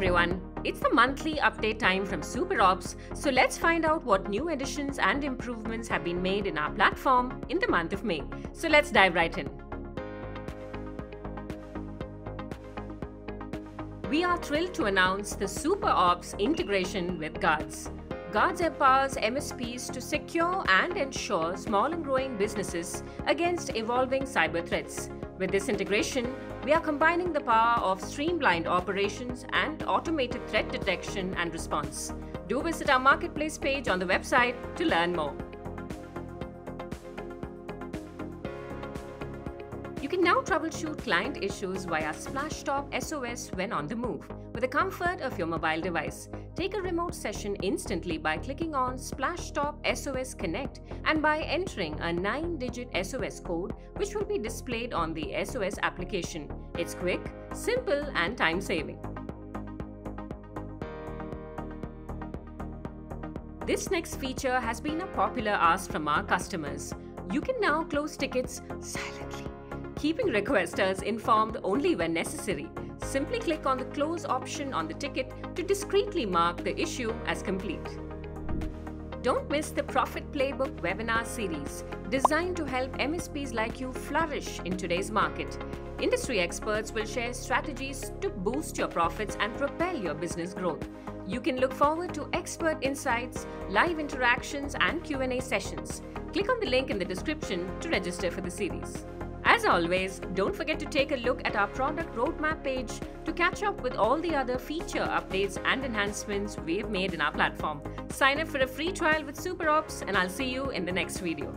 everyone. It's the monthly update time from SuperOps, so let's find out what new additions and improvements have been made in our platform in the month of May. So let's dive right in. We are thrilled to announce the SuperOps integration with Guardz. Guardz empowers MSPs to secure and ensure small and growing businesses against evolving cyber threats. With this integration, we are combining the power of streamlined operations and automated threat detection and response. Do visit our marketplace page on the website to learn more. Can now troubleshoot client issues via Splashtop SOS when on the move, with the comfort of your mobile device. Take a remote session instantly by clicking on Splashtop SOS Connect and by entering a 9-digit SOS code which will be displayed on the SOS application. It's quick, simple and time-saving. This next feature has been a popular ask from our customers. You can now close tickets silently keeping requesters informed only when necessary. Simply click on the Close option on the ticket to discreetly mark the issue as complete. Don't miss the Profit Playbook webinar series, designed to help MSPs like you flourish in today's market. Industry experts will share strategies to boost your profits and propel your business growth. You can look forward to expert insights, live interactions, and Q&A sessions. Click on the link in the description to register for the series. As always, don't forget to take a look at our product roadmap page to catch up with all the other feature updates and enhancements we've made in our platform. Sign up for a free trial with SuperOps and I'll see you in the next video.